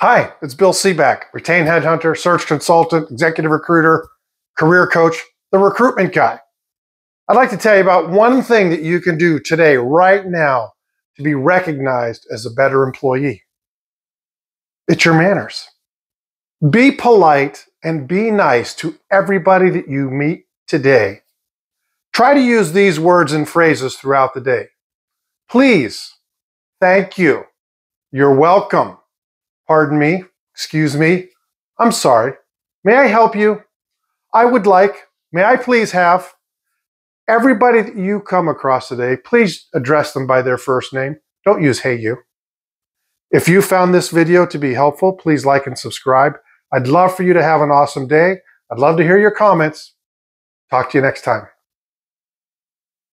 Hi, it's Bill Cebak, retained headhunter, search consultant, executive recruiter, career coach, the recruitment guy. I'd like to tell you about one thing that you can do today, right now, to be recognized as a better employee. It's your manners. Be polite and be nice to everybody that you meet today. Try to use these words and phrases throughout the day. Please, thank you, you're welcome, pardon me, excuse me, I'm sorry, may I help you? I would like, may I please have? Everybody that you come across today, please address them by their first name. Don't use hey you. If you found this video to be helpful, please like and subscribe. I'd love for you to have an awesome day. I'd love to hear your comments. Talk to you next time.